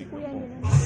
几个月里。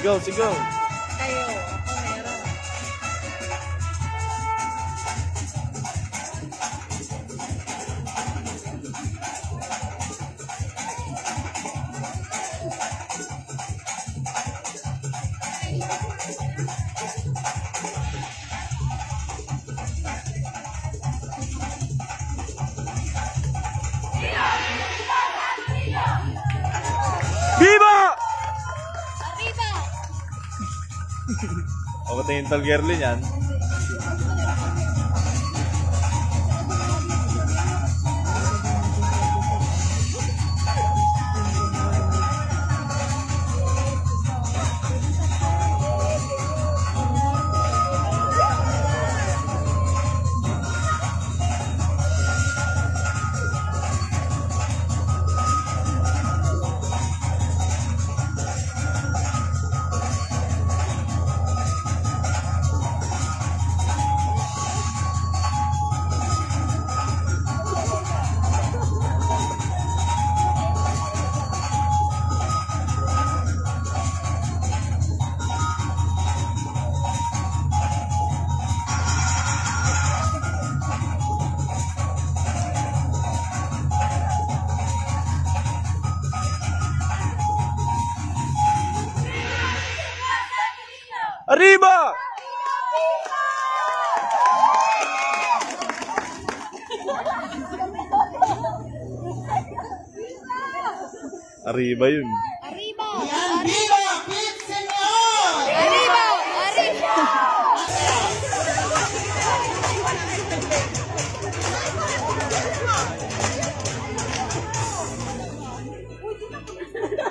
Sigaw, sigaw. Kayo, Ako tingin tol girly yan. Arriba! Arriba yun. Arriba! Arriba! Arriba! Arriba!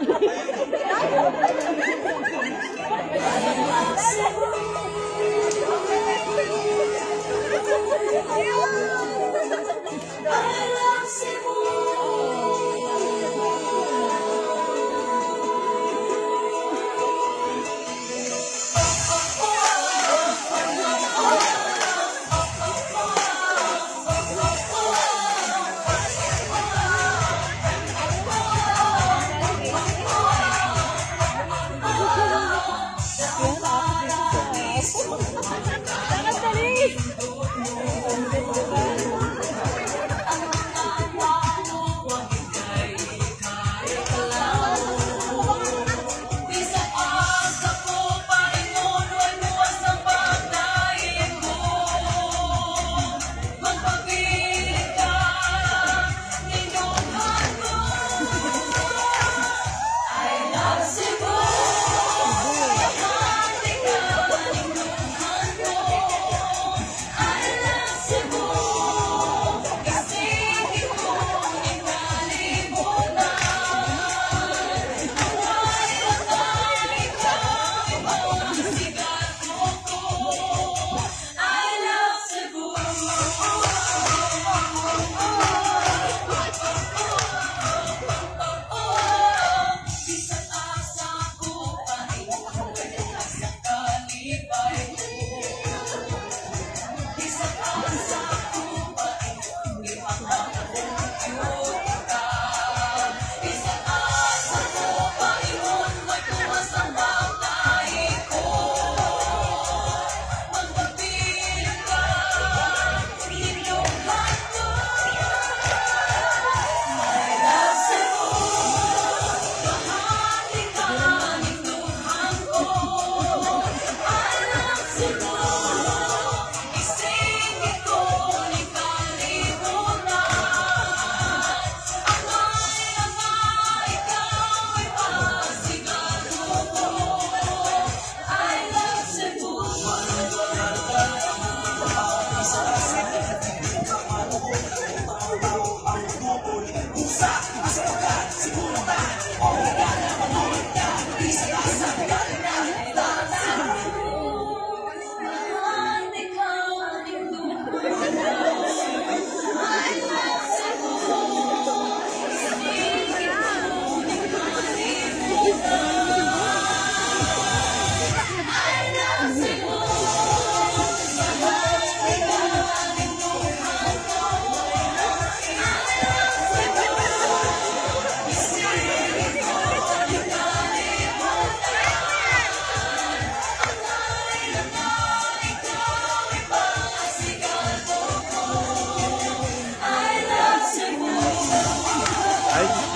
Arriba!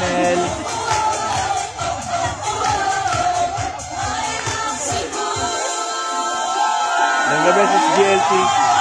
Daniel. Ng sa GLT.